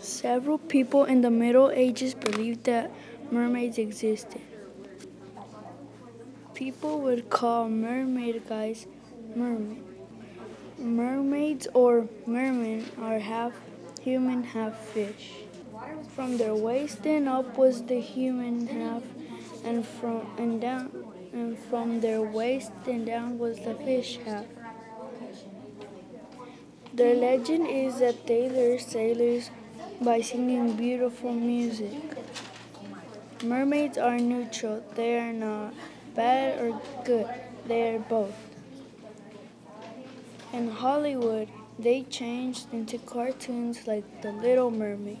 Several people in the Middle Ages believed that mermaids existed. People would call mermaid guys mermen. Mermaids or mermen are half human, half fish. From their waist and up was the human half, and from and down and from their waist and down was the fish half. Their legend is that they lure sailors by singing beautiful music. Mermaids are neutral, they are not bad or good, they are both. In Hollywood, they changed into cartoons like The Little Mermaid.